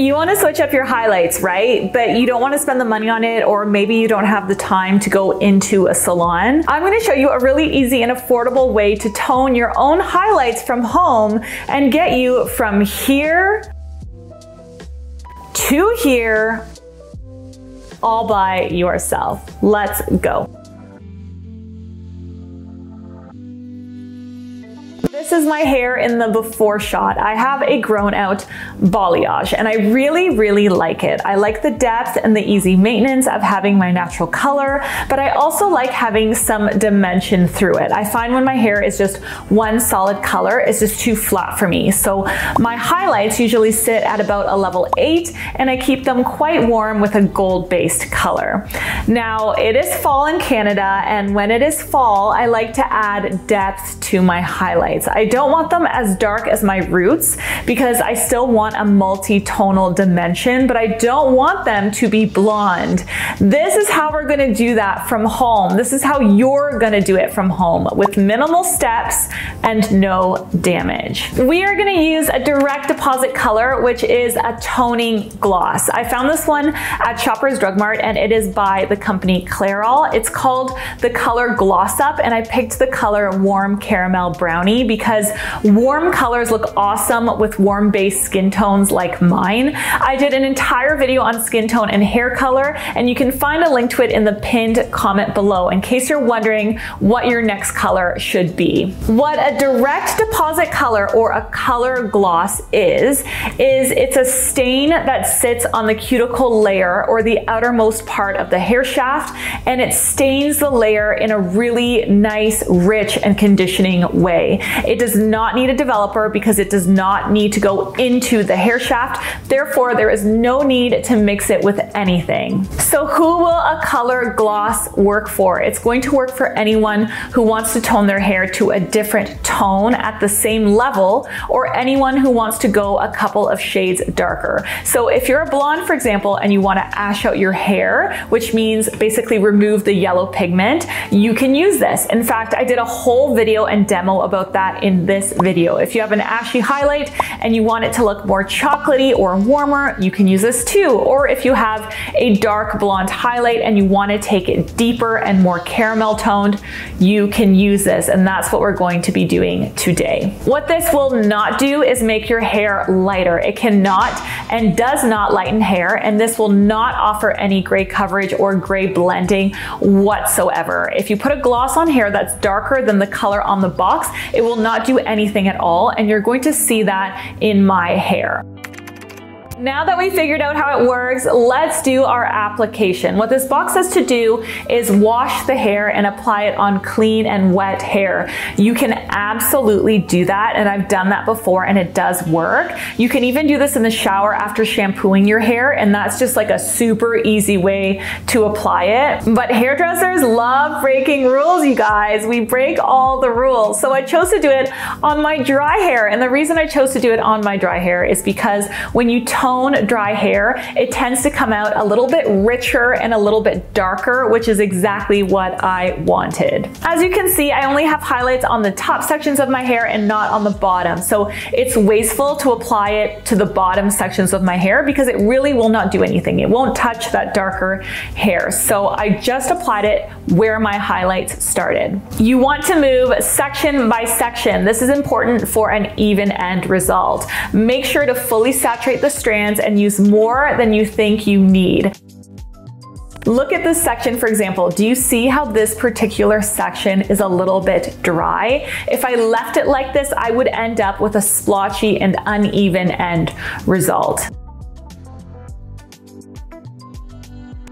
You wanna switch up your highlights, right? But you don't wanna spend the money on it or maybe you don't have the time to go into a salon. I'm gonna show you a really easy and affordable way to tone your own highlights from home and get you from here to here all by yourself. Let's go. This is my hair in the before shot. I have a grown out balayage and I really, really like it. I like the depth and the easy maintenance of having my natural color, but I also like having some dimension through it. I find when my hair is just one solid color, it's just too flat for me. So my highlights usually sit at about a level eight and I keep them quite warm with a gold based color. Now it is fall in Canada and when it is fall, I like to add depth to my highlights. Don't want them as dark as my roots because I still want a multi-tonal dimension, but I don't want them to be blonde. This is how we're gonna do that from home. This is how you're gonna do it from home with minimal steps and no damage. We are gonna use a direct deposit color, which is a toning gloss. I found this one at Shoppers Drug Mart and it is by the company Clairol. It's called the color Gloss Up and I picked the color Warm Caramel Brownie because because warm colors look awesome with warm based skin tones like mine. I did an entire video on skin tone and hair color and you can find a link to it in the pinned comment below in case you're wondering what your next color should be. What a direct deposit color or a color gloss is, is it's a stain that sits on the cuticle layer or the outermost part of the hair shaft and it stains the layer in a really nice, rich and conditioning way. It does not need a developer because it does not need to go into the hair shaft. Therefore, there is no need to mix it with anything. So who will a color gloss work for? It's going to work for anyone who wants to tone their hair to a different tone at the same level or anyone who wants to go a couple of shades darker. So if you're a blonde, for example, and you want to ash out your hair, which means basically remove the yellow pigment, you can use this. In fact, I did a whole video and demo about that in this video. If you have an ashy highlight and you want it to look more chocolatey or warmer, you can use this too. Or if you have a dark blonde highlight and you want to take it deeper and more caramel toned, you can use this. And that's what we're going to be doing today. What this will not do is make your hair lighter. It cannot and does not lighten hair. And this will not offer any gray coverage or gray blending whatsoever. If you put a gloss on hair that's darker than the color on the box, it will not not do anything at all. And you're going to see that in my hair. Now that we figured out how it works, let's do our application. What this box says to do is wash the hair and apply it on clean and wet hair. You can absolutely do that and I've done that before and it does work. You can even do this in the shower after shampooing your hair and that's just like a super easy way to apply it. But hairdressers love breaking rules, you guys. We break all the rules. So I chose to do it on my dry hair and the reason I chose to do it on my dry hair is because when you tone tone dry hair, it tends to come out a little bit richer and a little bit darker, which is exactly what I wanted. As you can see, I only have highlights on the top sections of my hair and not on the bottom. So it's wasteful to apply it to the bottom sections of my hair because it really will not do anything. It won't touch that darker hair. So I just applied it where my highlights started. You want to move section by section. This is important for an even end result. Make sure to fully saturate the strand strands and use more than you think you need. Look at this section, for example. Do you see how this particular section is a little bit dry? If I left it like this, I would end up with a splotchy and uneven end result.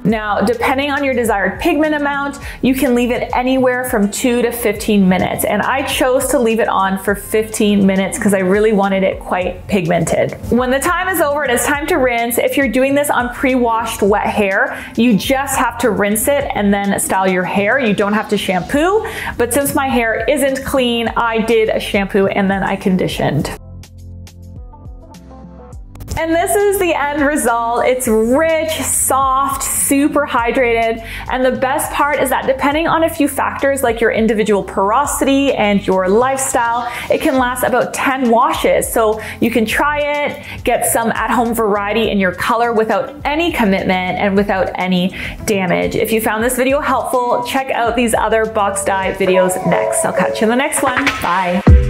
Now, depending on your desired pigment amount, you can leave it anywhere from 2 to 15 minutes. And I chose to leave it on for 15 minutes because I really wanted it quite pigmented. When the time is over and it's time to rinse, if you're doing this on pre-washed wet hair, you just have to rinse it and then style your hair. You don't have to shampoo. But since my hair isn't clean, I did a shampoo and then I conditioned. And this is the end result. It's rich, soft, super hydrated. And the best part is that depending on a few factors like your individual porosity and your lifestyle, it can last about 10 washes. So you can try it, get some at-home variety in your color without any commitment and without any damage. If you found this video helpful, check out these other box dye videos next. I'll catch you in the next one. Bye.